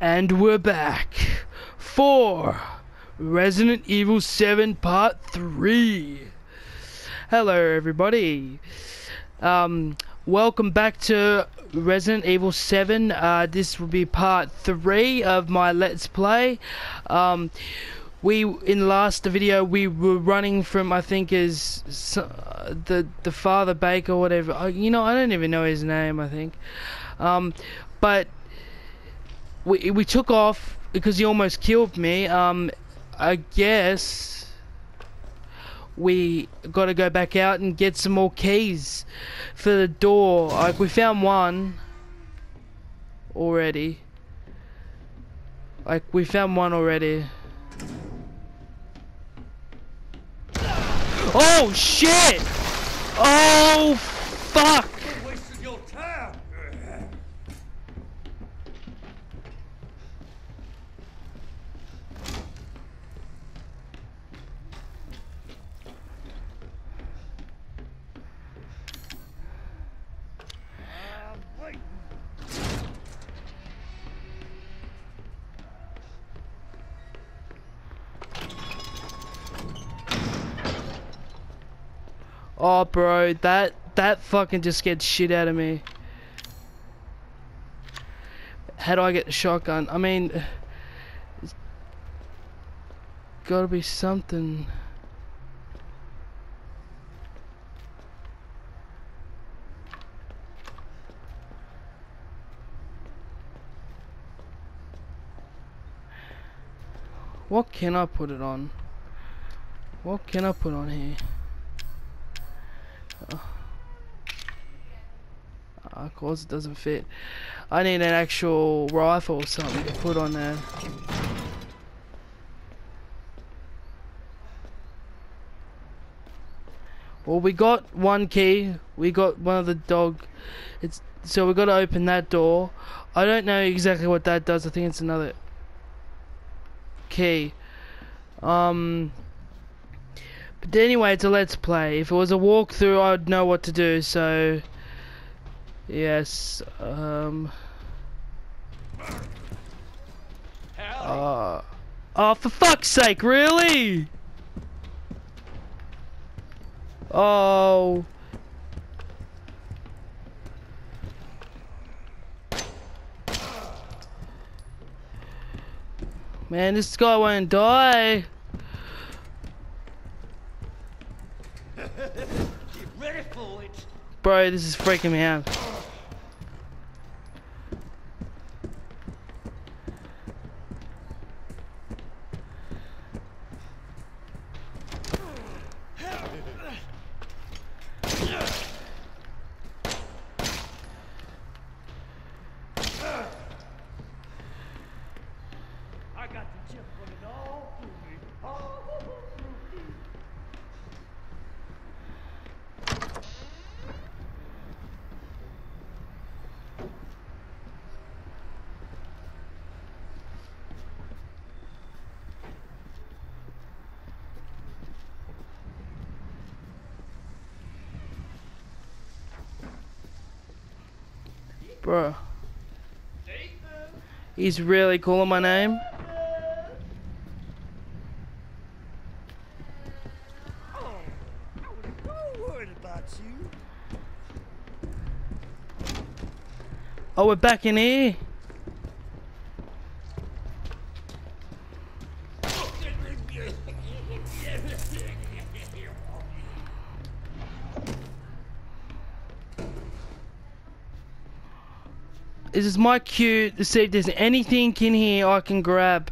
And we're back for Resident Evil 7 Part 3. Hello, everybody. Um, welcome back to Resident Evil 7. Uh, this will be part 3 of my Let's Play. Um, we in last video we were running from I think is uh, the the father Baker whatever. Uh, you know I don't even know his name. I think, um, but we we took off because he almost killed me. Um, I guess we got to go back out and get some more keys for the door. Like we found one already. Like we found one already. Oh shit! Oh fuck! Oh bro, that that fucking just gets shit out of me. How do I get the shotgun? I mean, it's gotta be something. What can I put it on? What can I put on here? Of course it doesn't fit. I need an actual rifle or something to put on there. Well, we got one key. We got one of the dog. It's so we got to open that door. I don't know exactly what that does. I think it's another key. Um. But anyway, it's a let's play. If it was a walkthrough, I'd know what to do. So. Yes, um... Uh, oh, for fuck's sake, really? Oh... Man, this guy won't die. Get ready for it. Bro, this is freaking me out. I got the chip running all through me. All through me. Bro. He's really calling my name. Oh, we're back in here. Is my cue to see if there's anything in here I can grab.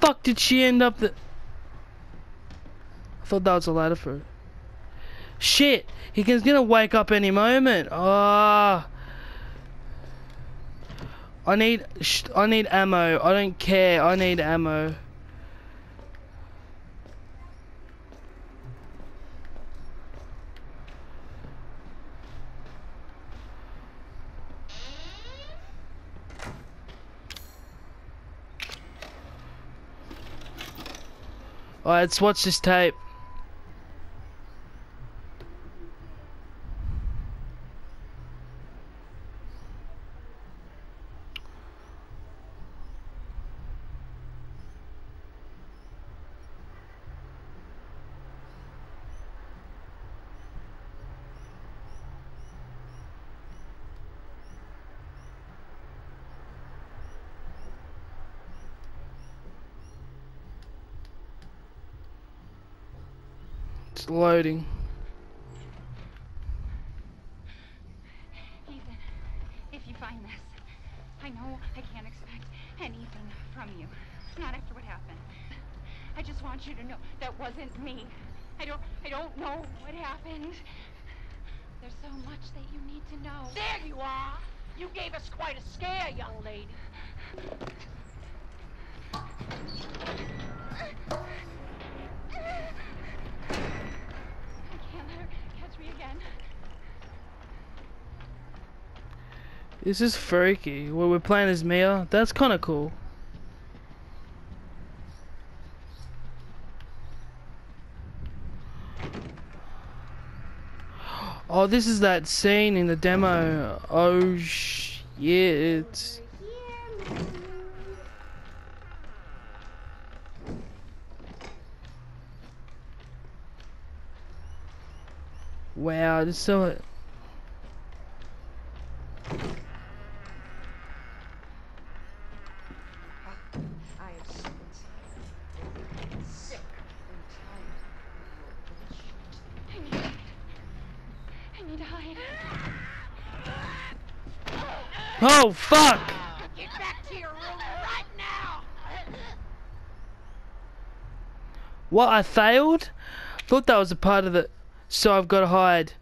Fuck did she end up the I thought that was a ladder for. Shit! He's gonna wake up any moment. Ah. I need, I need ammo. I don't care. I need ammo. Alright, let's watch this tape. It's loading. Ethan, if you find this, I know I can't expect anything from you. Not after what happened. I just want you to know that wasn't me. I don't I don't know what happened. There's so much that you need to know. There you are. You gave us quite a scare, young lady. This is freaky. Well, we're playing as Mia. That's kind of cool. Oh, this is that scene in the demo. Oh shit. Wow, this is so I am sick and sick and tired of your bullshit. I need I need to hide. Oh fuck! Get back to your room right now. What I failed? Thought that was a part of the so I've got to hide.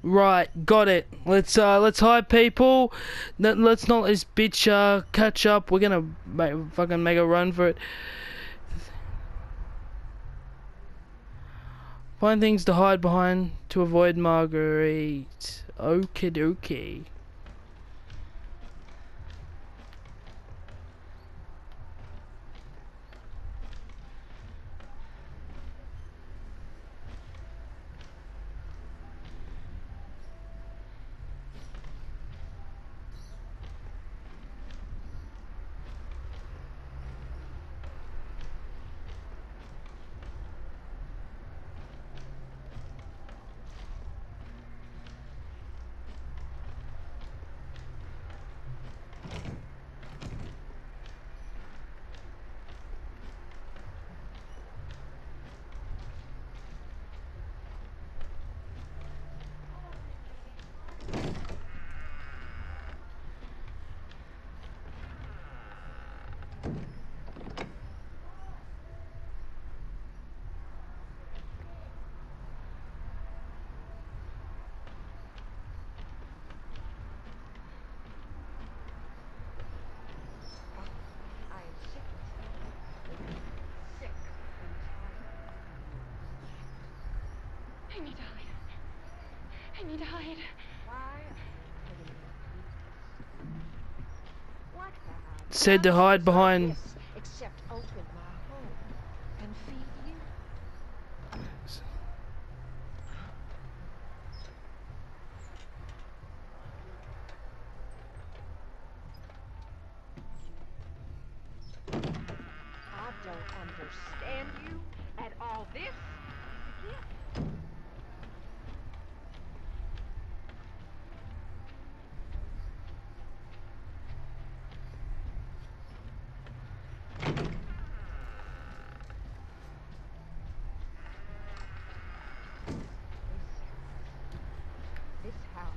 Right, got it. Let's uh let's hide people. Let- Let's not let this bitch uh catch up. We're gonna make, fucking make a run for it. Find things to hide behind to avoid Marguerite. Okie dokie. I am sick and tired. Sick and tired. I need to hide. I need to hide. Why are you hiding in this? What Said to hide for behind- this Except open my home and feed you. I don't understand you at all. This is a gift. This house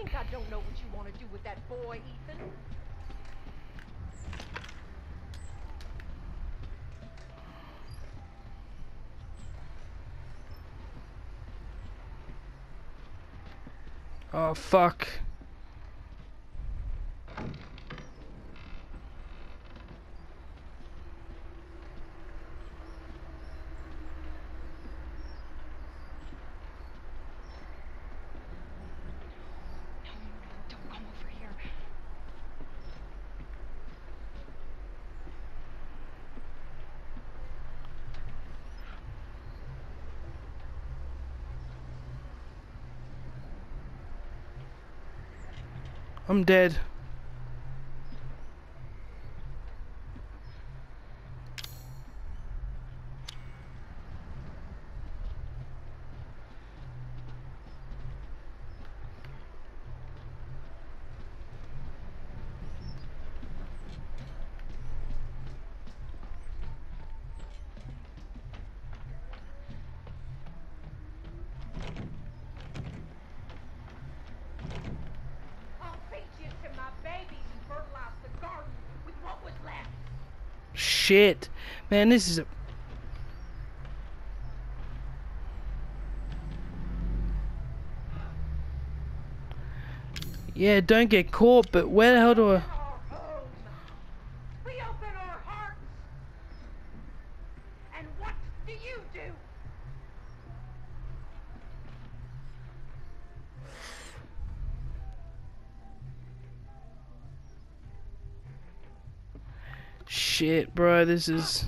Think I don't know what you want to do with that boy, Ethan? Oh fuck. No, don't come over here. I'm dead. I'll feed you to my babies and fertilize the garden with what was left. Shit. Man, this is a... Yeah, don't get caught, but where the hell do I... Shit, bro, this is...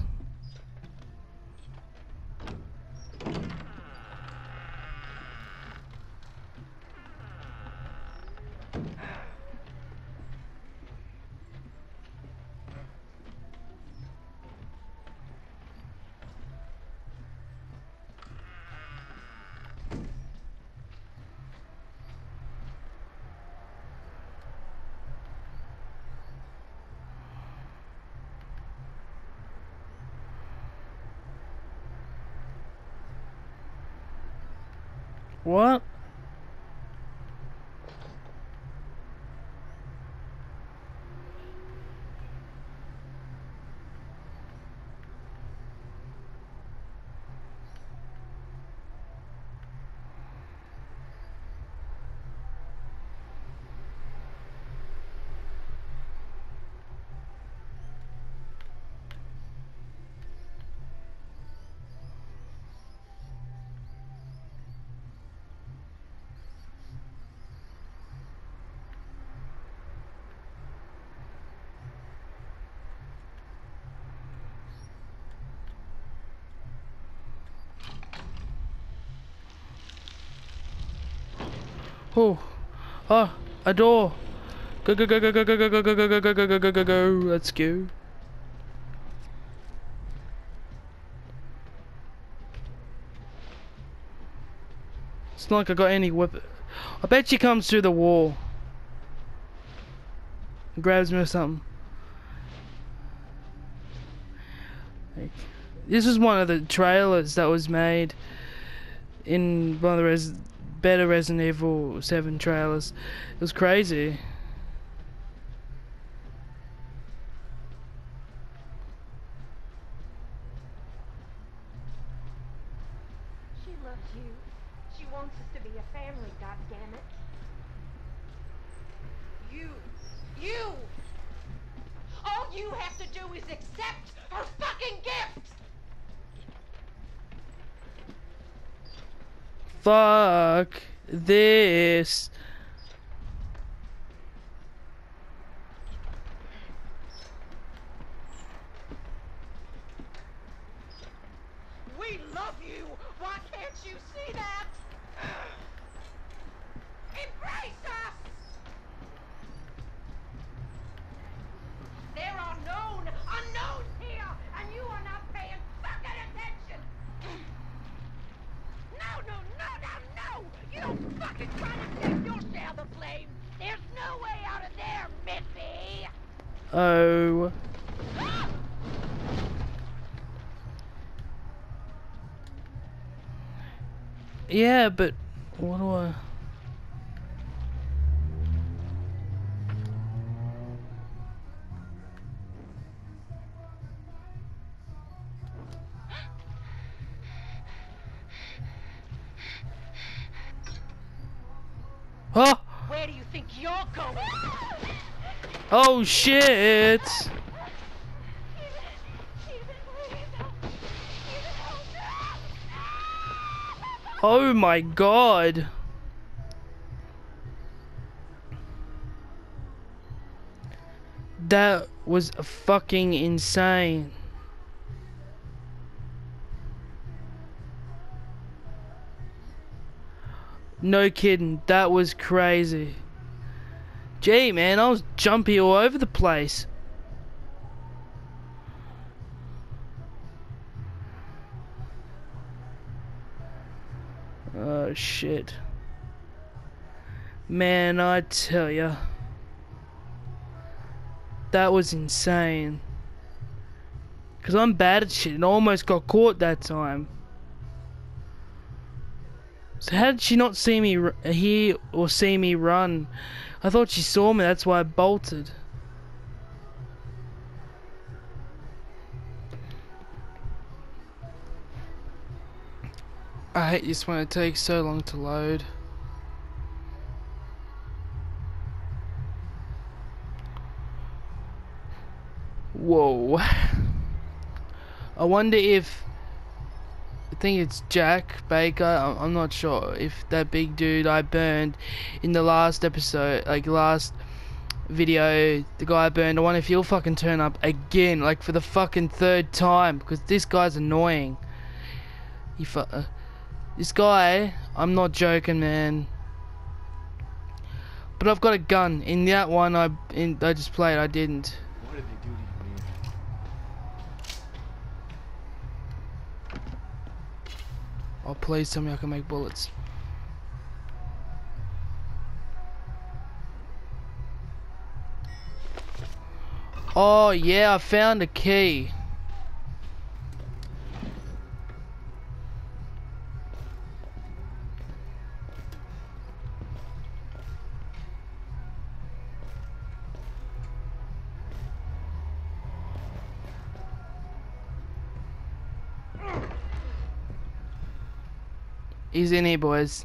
What? Oh, oh, a door. Go, go, go, go, go, go, go, go, go, go, go, go, go, go, go, go, go. Let's go. It's not like I got any weapon. I bet she comes through the wall. And grabs me or something. Like, this is one of the trailers that was made in one of the res better Resident Evil 7 trailers. It was crazy. She loves you. She wants us to be a family. You, you! All you have to do is accept her fucking gift! Fuck this. We love you! Why can't you see that? Embrace us! There are known unknowns here, and you are not paying fucking attention! No, no, no, no, no! You don't fucking try to take your share of the flame! There's no way out of there, Missy! Oh. Yeah, but what do I? Oh! Where do you think you're going? Oh shit! Oh my god! That was fucking insane. No kidding, that was crazy. Gee, man, I was jumpy all over the place. Shit. Man, I tell ya. That was insane. Because I'm bad at shit and I almost got caught that time. So how did she not see me hear or see me run? I thought she saw me, that's why I bolted. I hate this when it takes so long to load. Whoa. I wonder if I think it's Jack Baker. I'm, not sure if that big dude I burned in the last episode, like last video, the guy I burned. I wonder if he'll fucking turn up again, like for the fucking third time, because this guy's annoying. He fu- uh, this guy, I'm not joking, man. But I've got a gun. In that one I in, I just played, I didn't. What did they do to you? Oh, please tell me I can make bullets. Oh, yeah, I found a key. In here, boys.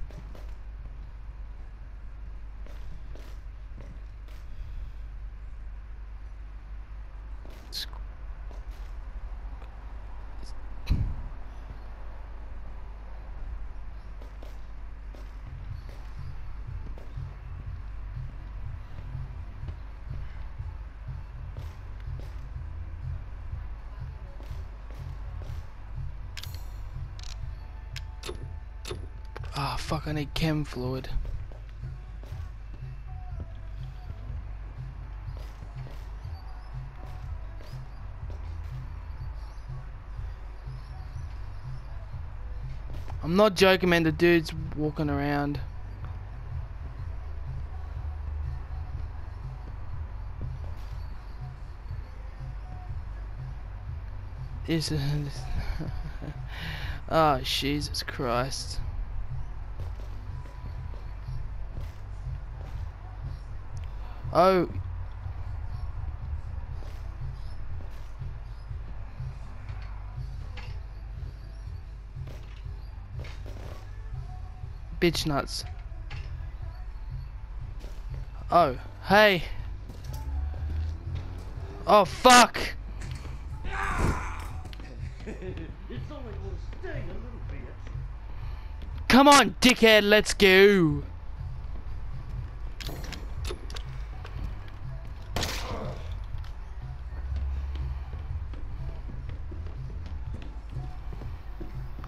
Ah, fuck, I need chem fluid. I'm not joking, man. The dude's walking around. This is. oh, Jesus Christ. Oh. Bitch nuts. Oh, hey. Oh, fuck. It's only gonna sting a little bit. Come on, dickhead, let's go.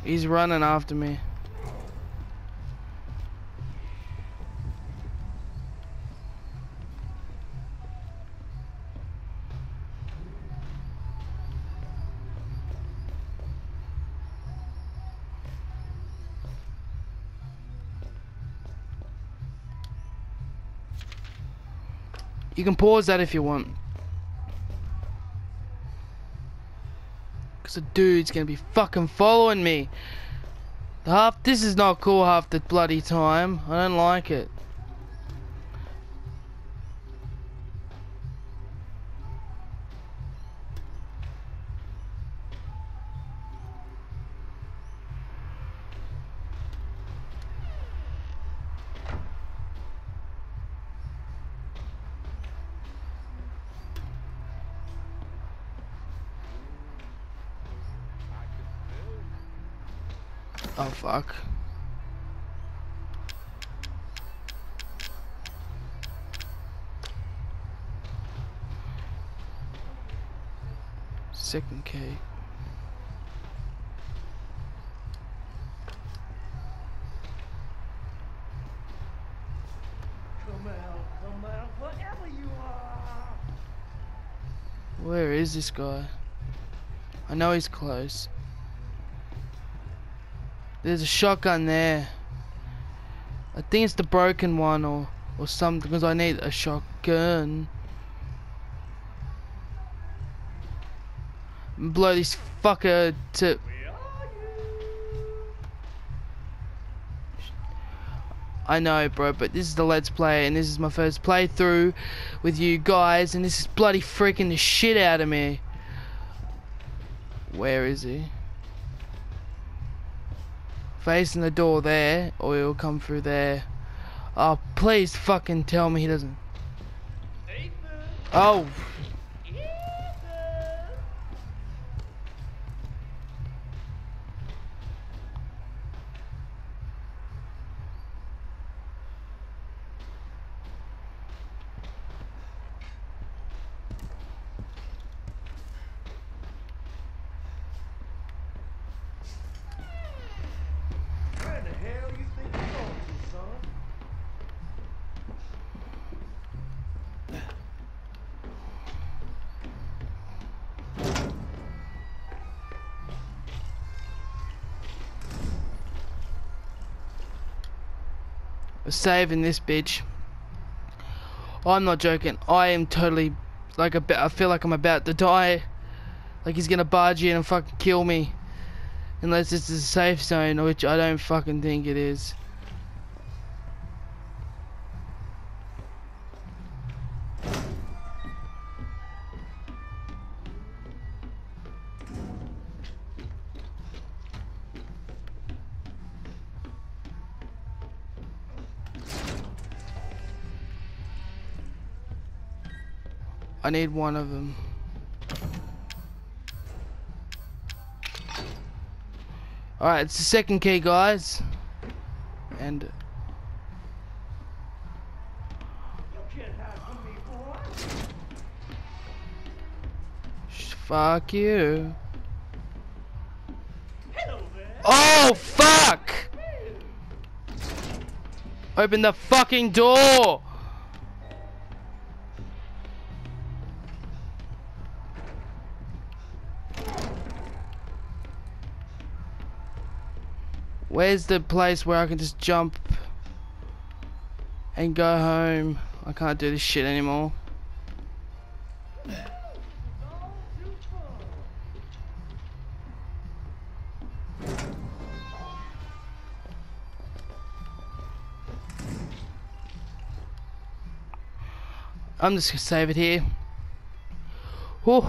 He's running after me. You can pause that if you want. Cause the dude's gonna be fucking following me. Half this is not cool half the bloody time. I don't like it. Oh fuck. Second are. Where is this guy? I know he's close. There's a shotgun there. I think it's the broken one or or something because I need a shotgun. Blow this fucker to? I know, bro, but this is the Let's Play, and this is my first playthrough with you guys, and this is bloody freaking the shit out of me. Where is he? Facing the door there, or he'll come through there. Oh, please fucking tell me he doesn't. Ethan. Oh, saving this bitch. I'm not joking. I am totally like. I feel like I'm about to die. Like he's gonna barge in and fucking kill me. Unless this is a safe zone, which I don't fucking think it is. I need one of them. Alright, it's the second key, guys. And sh- fuck you. Oh, fuck! Open the fucking door! Where's the place where I can just jump and go home? I can't do this shit anymore. I'm just gonna save it here. Whew.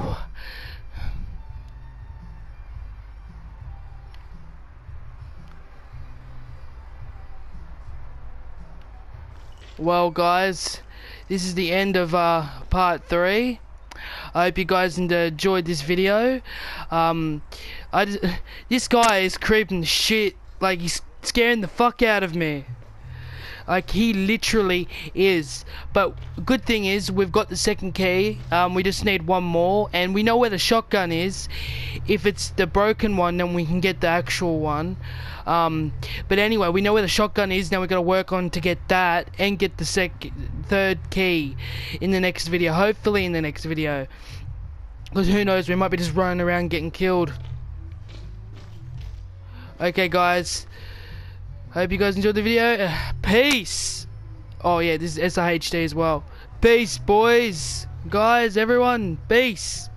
Well, guys, this is the end of uh, part three. I hope you guys enjoyed this video. Um, I just, this guy is creeping shit like he's scaring the fuck out of me. Like he literally is. But good thing is we've got the second key. Um, we just need one more, and we know where the shotgun is. If it's the broken one, then we can get the actual one. Um, but anyway, we know where the shotgun is. Now we got to work on to get that and get the sec third key in the next video. Hopefully in the next video. Because who knows, we might be just running around getting killed. Okay, guys. Hope you guys enjoyed the video. Peace. Oh yeah, this is SRHD as well. Peace, boys, guys, everyone. Peace.